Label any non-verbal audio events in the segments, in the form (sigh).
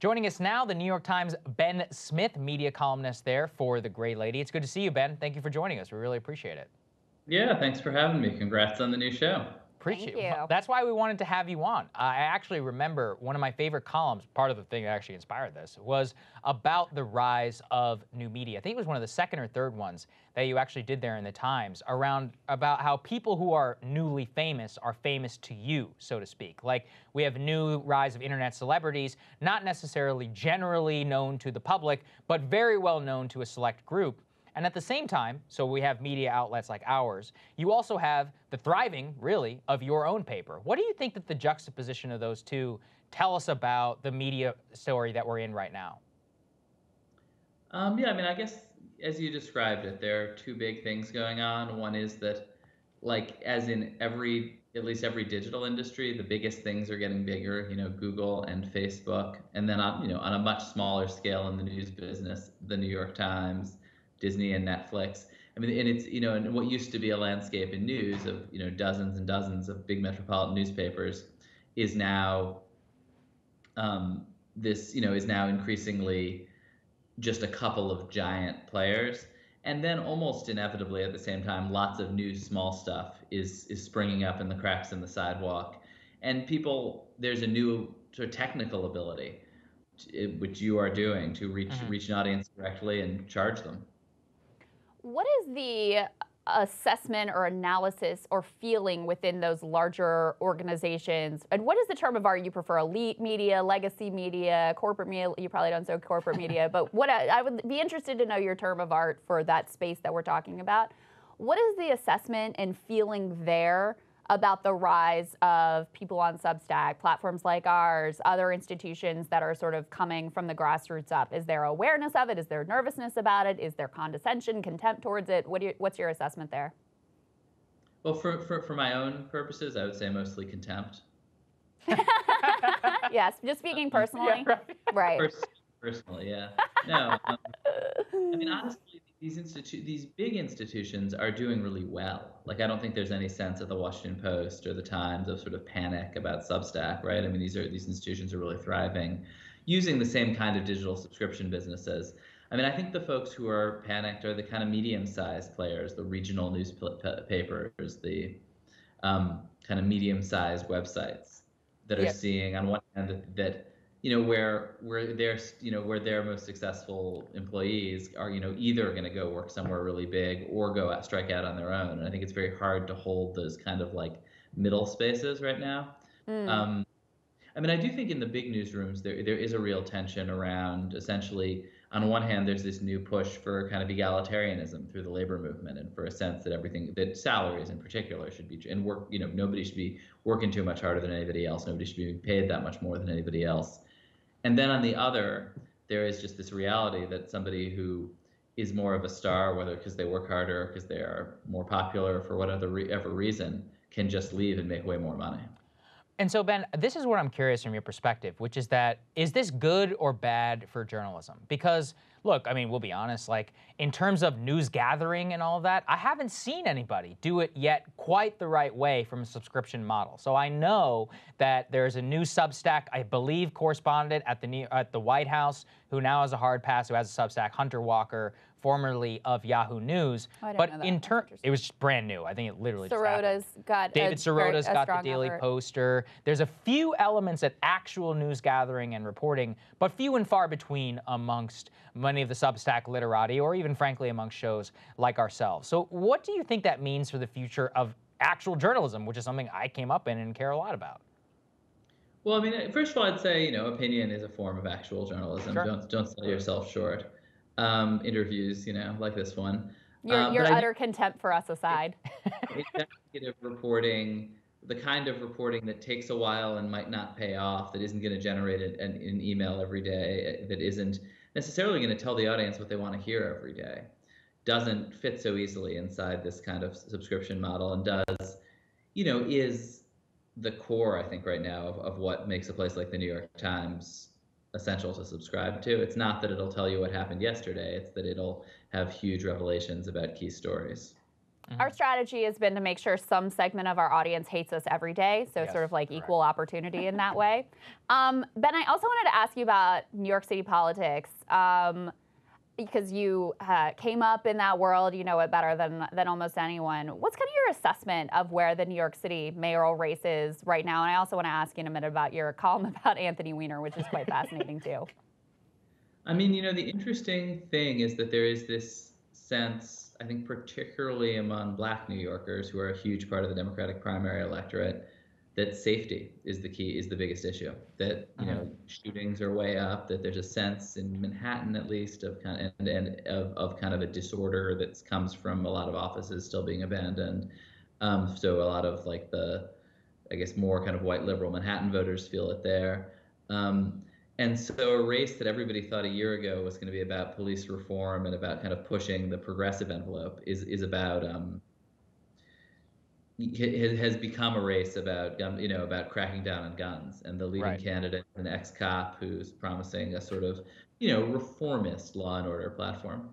Joining us now, the New York Times Ben Smith, media columnist there for The Gray Lady. It's good to see you, Ben. Thank you for joining us. We really appreciate it. Yeah, thanks for having me. Congrats on the new show. Appreciate Thank you. That's why we wanted to have you on. I actually remember one of my favorite columns, part of the thing that actually inspired this, was about the rise of new media. I think it was one of the second or third ones that you actually did there in the Times around about how people who are newly famous are famous to you, so to speak. Like we have new rise of internet celebrities, not necessarily generally known to the public, but very well known to a select group. And at the same time, so we have media outlets like ours, you also have the thriving, really, of your own paper. What do you think that the juxtaposition of those two tell us about the media story that we're in right now? Um, yeah, I mean, I guess as you described it, there are two big things going on. One is that, like, as in every, at least every digital industry, the biggest things are getting bigger. You know, Google and Facebook, and then on, you know, on a much smaller scale in the news business, the New York Times, Disney and Netflix. I mean, and it's you know, and what used to be a landscape in news of you know dozens and dozens of big metropolitan newspapers is now um, this you know is now increasingly just a couple of giant players, and then almost inevitably at the same time, lots of new small stuff is is springing up in the cracks in the sidewalk, and people there's a new sort of technical ability, which you are doing to reach mm-hmm. reach an audience directly and charge them. What is the assessment or analysis or feeling within those larger organizations? And what is the term of art you prefer? Elite media, legacy media, corporate media? You probably don't say corporate (laughs) media, but what I, I would be interested to know your term of art for that space that we're talking about. What is the assessment and feeling there about the rise of people on Substack, platforms like ours, other institutions that are sort of coming from the grassroots up? Is there awareness of it? Is there nervousness about it? Is there condescension, contempt towards it? What you, what's your assessment there? Well, for, for, for my own purposes, I would say mostly contempt. (laughs) yes, just speaking (laughs) personally. Yeah, right. right. personally, yeah. No, um, I mean, honestly, these institu- these big institutions are doing really well. Like I don't think there's any sense at the Washington Post or the Times of sort of panic about Substack, right? I mean these are these institutions are really thriving using the same kind of digital subscription businesses. I mean I think the folks who are panicked are the kind of medium-sized players, the regional newspapers, the um, kind of medium-sized websites that are yep. seeing on one hand that, that you know where where their you know where their most successful employees are you know either going to go work somewhere really big or go out strike out on their own. And i think it's very hard to hold those kind of like middle spaces right now. Mm. um, i mean i do think in the big newsrooms there there is a real tension around essentially on one hand there's this new push for kind of egalitarianism through the labor movement and for a sense that everything that salaries in particular should be and work you know nobody should be working too much harder than anybody else. Nobody should be paid that much more than anybody else and then on the other, there is just this reality that somebody who is more of a star, whether because they work harder, because they are more popular, for whatever reason, can just leave and make way more money. And so, Ben, this is what I'm curious from your perspective, which is that is this good or bad for journalism? Because, look, I mean, we'll be honest, like in terms of news gathering and all of that, I haven't seen anybody do it yet quite the right way from a subscription model. So I know that there's a new Substack, I believe, correspondent at the at the White House who now has a hard pass, who has a Substack, Hunter Walker, formerly of Yahoo News. Oh, but in turn, it was brand new. I think it literally. Sirota's got David Sirota's got the Daily effort. Poster. There's a few elements at actual news gathering and reporting, but few and far between amongst many of the Substack literati, or even frankly amongst shows like ourselves. So, what do you think that means for the future of actual journalism, which is something I came up in and care a lot about? Well, I mean, first of all, I'd say you know opinion is a form of actual journalism. Sure. Don't don't sell yourself short um, interviews, you know, like this one. Your, um, your utter contempt for us aside. (laughs) Investigative reporting, the kind of reporting that takes a while and might not pay off, that isn't going to generate an, an email every day, that isn't necessarily going to tell the audience what they want to hear every day, doesn't fit so easily inside this kind of subscription model and does, you know, is the core, I think, right now of, of what makes a place like the New York Times essential to subscribe to. It's not that it'll tell you what happened yesterday, it's that it'll have huge revelations about key stories. Mm-hmm. Our strategy has been to make sure some segment of our audience hates us every day, so yes, sort of like correct. equal opportunity in that way. (laughs) Um, ben, I also wanted to ask you about New York City politics. Um, because you uh, came up in that world, you know it better than than almost anyone. What's kind of your assessment of where the New York City mayoral race is right now? And I also want to ask you in a minute about your column (laughs) about Anthony Weiner, which is quite (laughs) fascinating too. I mean, you know, the interesting thing is that there is this sense, I think, particularly among Black New Yorkers, who are a huge part of the Democratic primary electorate, that safety is the key, is the biggest issue. That you know, uh-huh. shootings are way up. That there's a sense in Manhattan, at least, of kind of, and, and of, of kind of a disorder that comes from a lot of offices still being abandoned. Um, so a lot of like the, I guess, more kind of white liberal Manhattan voters feel it there. Um, and so a race that everybody thought a year ago was going to be about police reform and about kind of pushing the progressive envelope is is about um, has become a race about gun, you know, about cracking down on guns, and the leading right. candidate, an ex-cop who's promising a sort of, you know, reformist law and order platform.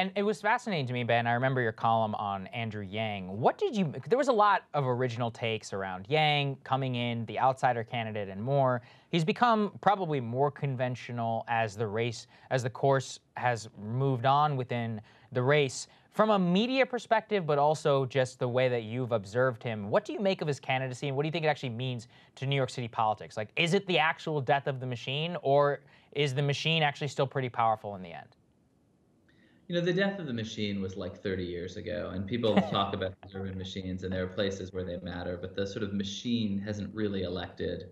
And it was fascinating to me, Ben. I remember your column on Andrew Yang. What did you? There was a lot of original takes around Yang coming in, the outsider candidate, and more. He's become probably more conventional as the race, as the course has moved on within the race. From a media perspective, but also just the way that you've observed him, what do you make of his candidacy and what do you think it actually means to New York City politics? Like, is it the actual death of the machine or is the machine actually still pretty powerful in the end? You know, the death of the machine was like 30 years ago, and people (laughs) talk about urban machines, and there are places where they matter, but the sort of machine hasn't really elected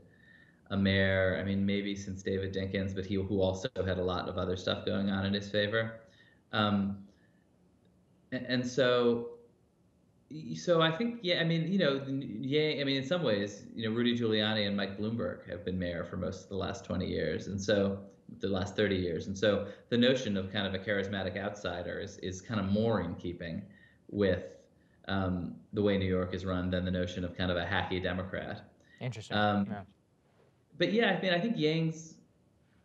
a mayor. I mean, maybe since David Dinkins, but he who also had a lot of other stuff going on in his favor. Um, and so so I think, yeah, I mean, you know, yeah, I mean, in some ways, you know, Rudy Giuliani and Mike Bloomberg have been mayor for most of the last 20 years, and so the last 30 years, and so the notion of kind of a charismatic outsider is is kind of more in keeping with um, the way New York is run than the notion of kind of a hacky Democrat. Interesting. Um, yeah. But yeah, I mean, I think Yang's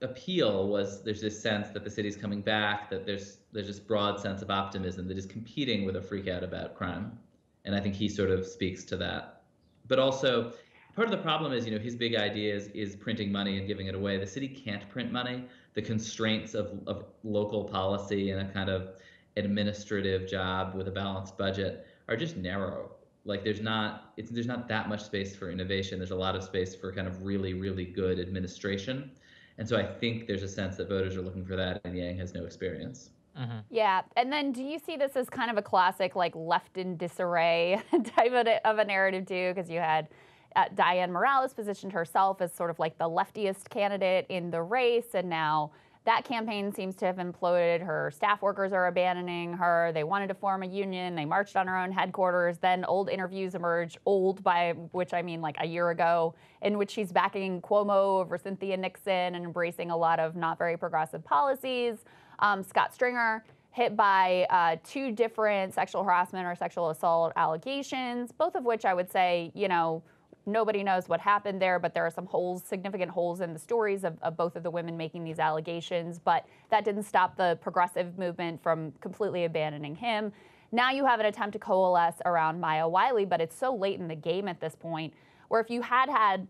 appeal was there's this sense that the city's coming back, that there's there's this broad sense of optimism that is competing with a freak out about crime, and I think he sort of speaks to that. But also, part of the problem is you know his big idea is, is printing money and giving it away. The city can't print money. The constraints of of local policy and a kind of administrative job with a balanced budget are just narrow. Like there's not it's there's not that much space for innovation. There's a lot of space for kind of really really good administration and so I think there's a sense that voters are looking for that, and Yang has no experience. Mm-hmm. Yeah, and then do you see this as kind of a classic, like left in disarray (laughs) type of of a narrative too? Because you had uh, Dianne Morales positioned herself as sort of like the leftiest candidate in the race, and now that campaign seems to have imploded. Her staff workers are abandoning her. They wanted to form a union. They marched on her own headquarters. Then old interviews emerge, old by which I mean like a year ago, in which she's backing Cuomo over Cynthia Nixon and embracing a lot of not very progressive policies. Um, Scott Stringer hit by uh, two different sexual harassment or sexual assault allegations, both of which I would say, you know, Nobody knows what happened there, but there are some holes, significant holes in the stories of, of, both of the women making these allegations. But that didn't stop the progressive movement from completely abandoning him. Now you have an attempt to coalesce around Maya Wiley, but it's so late in the game at this point, where if you had had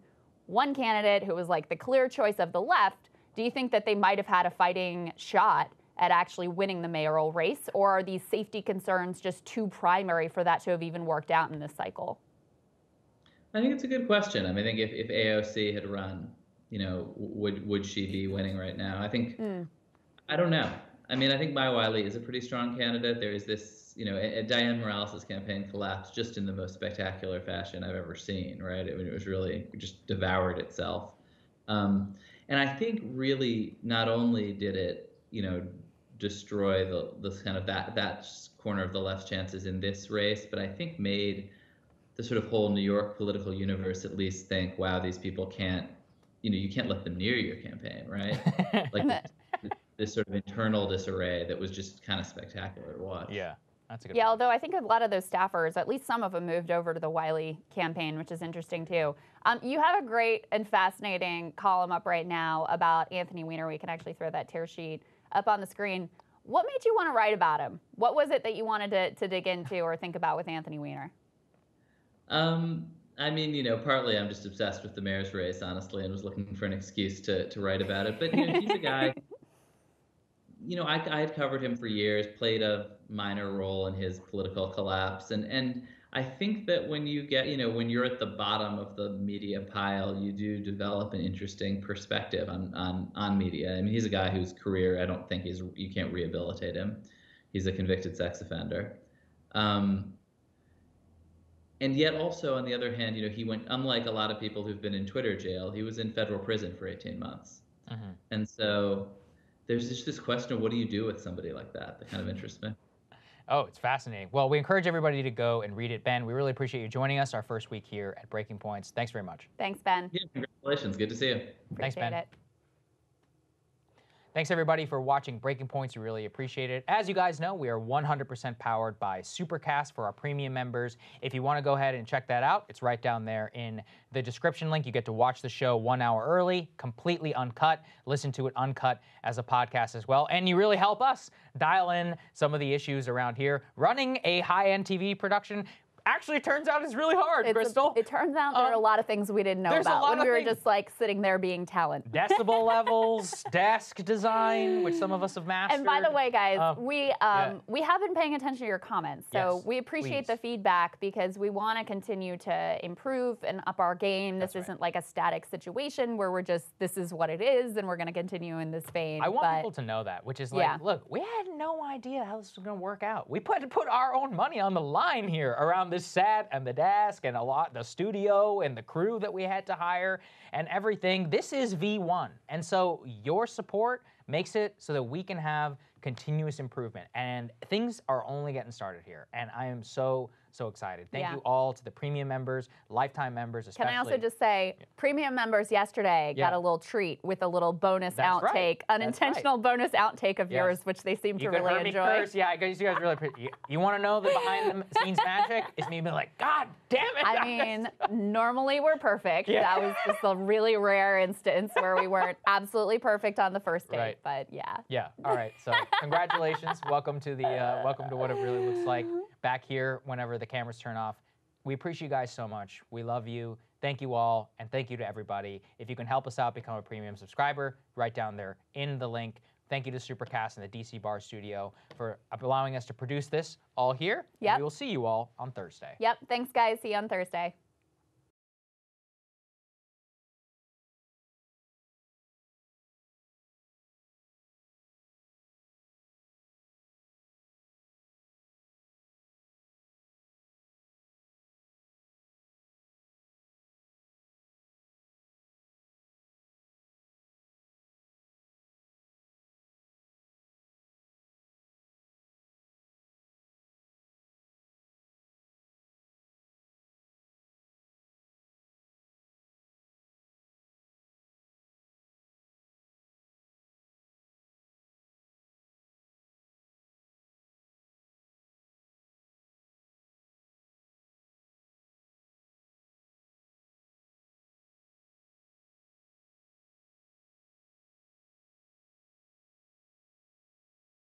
one candidate who was like the clear choice of the left, do you think that they might have had a fighting shot at actually winning the mayoral race? Or are these safety concerns just too primary for that to have even worked out in this cycle? I think it's a good question. I mean, I think if, if AOC had run, you know, would would she be winning right now? I think mm. I don't know. I mean, I think Maya Wiley is a pretty strong candidate. There is this, you know, Dianne Morales' campaign collapsed just in the most spectacular fashion I've ever seen. Right? I mean, it was really just devoured itself. Um, and I think really not only did it, you know, destroy the this kind of that that corner of the left's chances in this race, but I think made the sort of whole New York political universe at least think, wow, these people can't, you know, you can't let them near your campaign, right? (laughs) like this, this, sort of internal disarray that was just kind of spectacular to watch. Yeah. That's a good yeah, point. although I think a lot of those staffers, at least some of them, moved over to the Wiley campaign, which is interesting too. Um, you have a great and fascinating column up right now about Anthony Weiner. We can actually throw that tear sheet up on the screen. What made you want to write about him? What was it that you wanted to, to dig into or think about with Anthony Weiner? Um, I mean, you know, partly I'm just obsessed with the mayor's race, honestly, and was looking for an excuse to, to write about it. But, you know, he's a guy, (laughs) you know, I, I had covered him for years, played a minor role in his political collapse. And, and I think that when you get, you know, when you're at the bottom of the media pile, you do develop an interesting perspective on, on, on media. I mean, he's a guy whose career, I don't think is, you can't rehabilitate him. He's a convicted sex offender. Um, and yet also on the other hand you know he went unlike a lot of people who've been in twitter jail he was in federal prison for 18 months Mhm. and so there's just this question of what do you do with somebody like that that kind of interests me Oh, it's fascinating. Well, we encourage everybody to go and read it. Ben, we really appreciate you joining us our first week here at Breaking Points. Thanks very much. Thanks, Ben. yeah congratulations good to see you Thanks, Appreciate Ben. it. Thanks everybody for watching Breaking Points. We really appreciate it. As you guys know, we are 100% powered by Supercast for our premium members. If you want to go ahead and check that out, it's right down there in the description link. You get to watch the show one hour early, completely uncut, listen to it uncut as a podcast as well. And you really help us dial in some of the issues around here. Running a high-end TV production actually turns out is really hard, It's a- it turns out there are a Um, lot of things we didn't know about when we were just like sitting there being talent. Decibel (laughs) levels, desk design, which some of us have mastered. And by the way, guys, Um, we um, yeah. we have been paying attention to your comments, so Yes, we appreciate please. the feedback because we want to continue to improve and up our game. This That's right. isn't like a static situation where we're just this is what it is, and we're going to continue in this vein. I want but people to know that, which is like, Yeah. look, we had no idea how this was going to work out. We put put our own money on the line here around this set and the desk and a lot the studio and the crew that we had to hire and everything. This is V1, and so your support makes it so that we can have continuous improvement. And things are only getting started here, and I am so so excited. Thank Yeah. you all to the premium members, lifetime members, Can especially. I also just say, premium members yesterday Yeah. got a little treat with a little bonus That's outtake, That's unintentional bonus outtake of Yes. yours, which they seem You to really me enjoy. curse. Yeah, I guess you guys really. You, you want to know the behind the (laughs) scenes magic? It's me being like, God damn it! I mean, normally we're perfect. Yeah. That was just a really rare instance where we weren't (laughs) absolutely perfect on the first date. Right. But yeah. Yeah. All right. So (laughs) congratulations. welcome to the uh, welcome to what it really looks like back here whenever the cameras turn off. We appreciate you guys so much. We love you. Thank you all, and thank you to everybody. If you can help us out, become a premium subscriber. Right down there in the link. Thank you to Supercast and the DC Bar Studio for allowing us to produce this all here. Yep. We will see you all on Thursday. Yep. Thanks, guys. See you on Thursday.